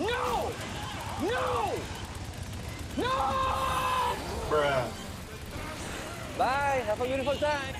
No! No! No! Bruh. Bye. Have a beautiful time.